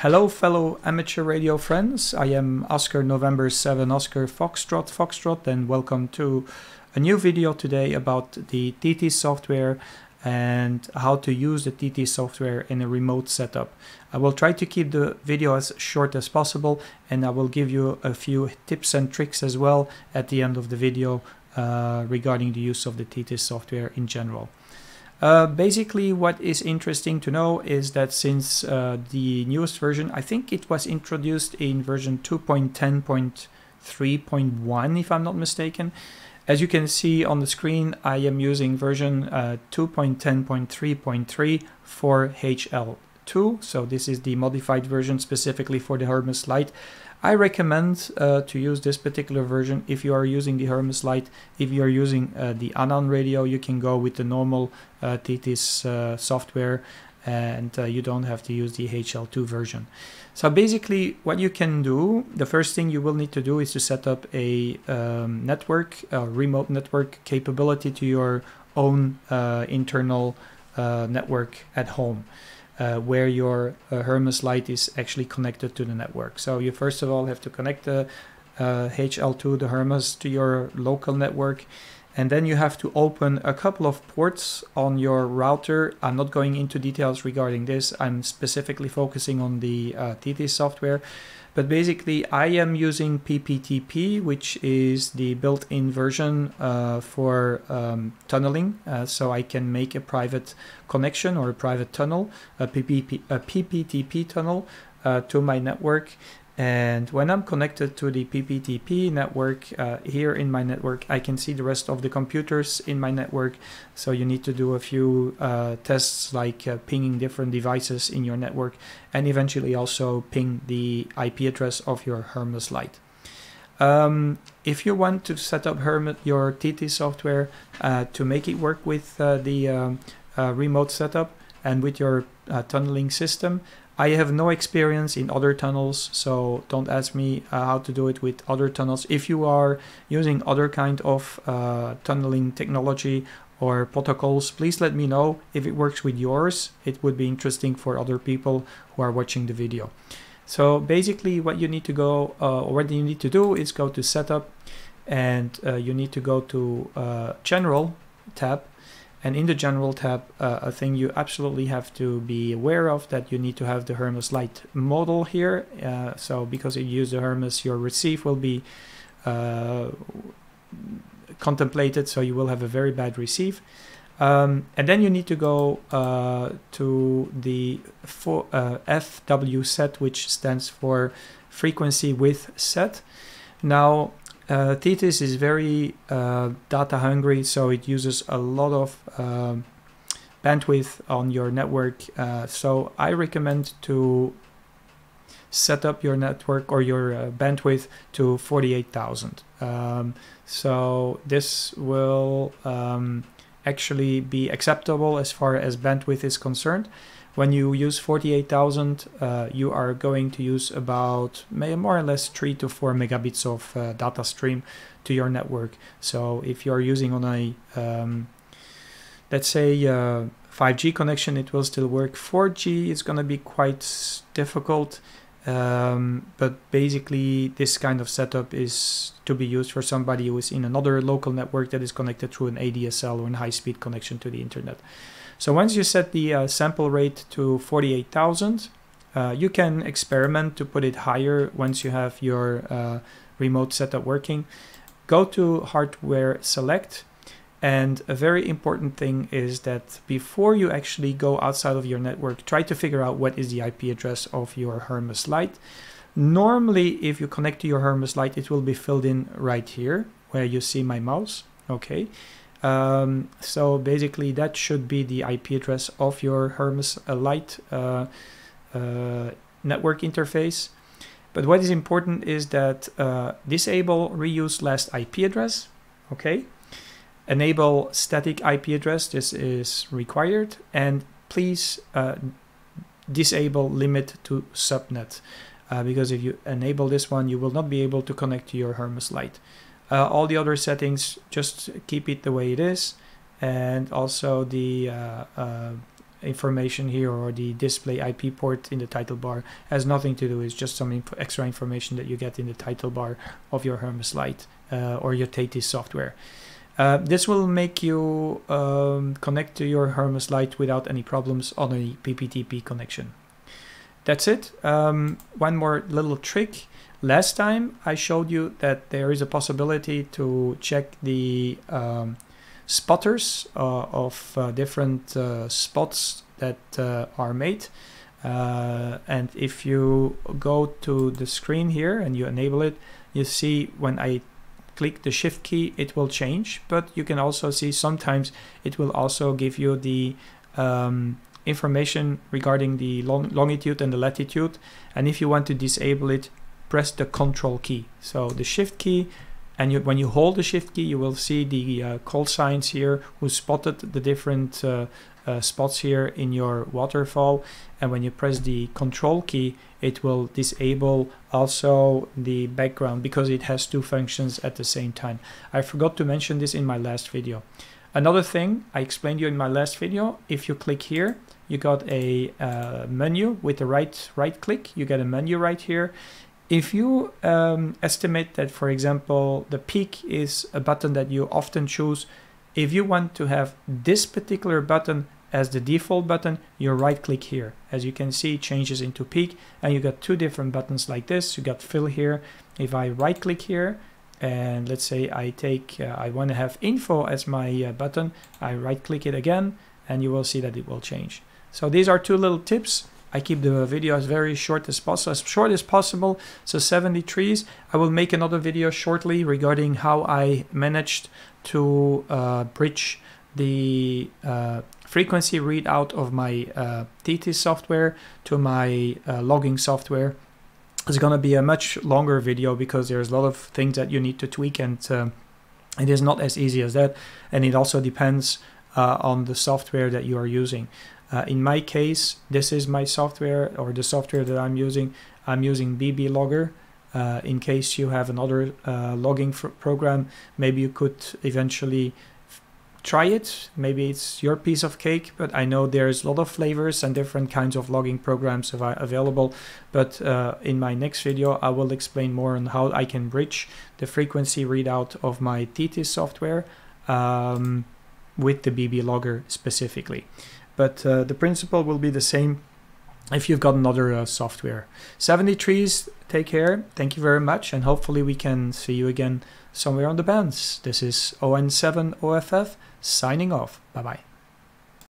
Hello, fellow amateur radio friends. I am Oscar November 7 Oscar Foxtrot Foxtrot, and welcome to a new video today about the Thetis software and how to use the Thetis software in a remote setup. I will try to keep the video as short as possible and I will give you a few tips and tricks as well at the end of the video uh, regarding the use of the Thetis software in general. Uh, basically, what is interesting to know is that since uh, the newest version, I think it was introduced in version 2.10.3.1, if I'm not mistaken. As you can see on the screen, I am using version uh, 2.10.3.3 for HL2. So this is the modified version specifically for the Hermes Lite. I recommend uh, to use this particular version if you are using the Hermes Lite. If you are using uh, the ANAN radio, you can go with the normal uh, Thetis uh, software and uh, you don't have to use the HL2 version. So basically what you can do, the first thing you will need to do is to set up a um, network, a remote network capability to your own uh, internal network at home uh, where your uh, Hermes Lite is actually connected to the network. So you first of all have to connect the uh, HL2, the Hermes, to your local network. And then you have to open a couple of ports on your router. I'm not going into details regarding this. I'm specifically focusing on the uh, Thetis software. But basically, I am using PPTP, which is the built-in version uh, for um, tunneling. Uh, so I can make a private connection or a private tunnel, a, PPP, a PPTP tunnel uh, to my network. And when I'm connected to the PPTP network uh, here in my network, I can see the rest of the computers in my network. So you need to do a few uh, tests like uh, pinging different devices in your network and eventually also ping the IP address of your Hermes Lite. Um, if you want to set up Hermes, your Thetis software uh, to make it work with uh, the um, uh, remote setup and with your tunneling system, I have no experience in other tunnels, so don't ask me uh, how to do it with other tunnels. If you are using other kind of uh, tunneling technology or protocols, please let me know if it works with yours. It would be interesting for other people who are watching the video. So basically what you need to go, uh, or what you need to do is go to setup and uh, you need to go to uh, general tab and in the general tab, uh, a thing you absolutely have to be aware of that you need to have the Hermes Lite model here. Uh, so because you use the Hermes, your receive will be uh, contemplated, so you will have a very bad receive. Um, and then you need to go uh, to the for, uh, FW set, which stands for frequency width set. Now, uh, Thetis is very uh, data hungry, so it uses a lot of uh, bandwidth on your network. Uh, so I recommend to set up your network or your uh, bandwidth to 48,000. Um, so this will um, actually be acceptable as far as bandwidth is concerned. When you use 48,000, uh, you are going to use about more or less 3 to 4 megabits of uh, data stream to your network. So if you are using on a, um, let's say, uh, 5G connection, it will still work. 4G is going to be quite difficult. Um, but basically, this kind of setup is to be used for somebody who is in another local network that is connected through an ADSL or a high-speed connection to the internet. So once you set the uh, sample rate to 48,000, uh, you can experiment to put it higher once you have your uh, remote setup working. Go to hardware select and a very important thing is that before you actually go outside of your network, try to figure out what is the IP address of your Hermes Lite. Normally, if you connect to your Hermes Lite, it will be filled in right here where you see my mouse. Okay. Um, so basically that should be the IP address of your Hermes Lite uh, uh, network interface. But what is important is that uh, disable reuse last IP address, okay? Enable static IP address, this is required, and please uh, disable limit to subnet. Uh, because if you enable this one, you will not be able to connect to your Hermes Lite. Uh, all the other settings, just keep it the way it is. And also the uh, uh, information here or the display IP port in the title bar has nothing to do. It's just some inf extra information that you get in the title bar of your Hermes Lite uh, or your Thetis software. Uh, this will make you um, connect to your Hermes Lite without any problems on a PPTP connection. That's it. Um, one more little trick. Last time I showed you that there is a possibility to check the um, spotters uh, of uh, different uh, spots that uh, are made. Uh, and if you go to the screen here and you enable it, you see when I click the shift key it will change but you can also see sometimes it will also give you the um, information regarding the long longitude and the latitude and if you want to disable it press the control key so the shift key and you, when you hold the shift key you will see the uh, call signs here who spotted the different uh, uh, spots here in your waterfall and when you press the control key it will disable also the background because it has two functions at the same time. I forgot to mention this in my last video. Another thing I explained you in my last video, if you click here, you got a uh, menu with the right right click, you get a menu right here. If you um, estimate that, for example, the peak is a button that you often choose, if you want to have this particular button as the default button, you right click here. As you can see, it changes into peak and you got two different buttons like this. You got fill here. If I right click here and let's say I take, uh, I want to have info as my uh, button, I right click it again and you will see that it will change. So these are two little tips. I keep the video as very short as possible, as short as possible. So 70 trees. I will make another video shortly regarding how I managed to uh, bridge the uh, frequency readout of my uh, Thetis software to my uh, logging software. It's going to be a much longer video because there's a lot of things that you need to tweak and uh, it is not as easy as that. And it also depends uh, on the software that you are using. Uh, in my case, this is my software or the software that I'm using. I'm using BB Logger. Uh, in case you have another logging program, maybe you could eventually try it. Maybe it's your piece of cake, but I know there's a lot of flavors and different kinds of logging programs available. But uh, in my next video, I will explain more on how I can bridge the frequency readout of my Thetis software um, with the BB logger specifically. But uh, the principle will be the same if you've got another uh, software. 70 trees, take care. Thank you very much. And hopefully we can see you again somewhere on the bands. This is ON7OFF signing off. Bye bye.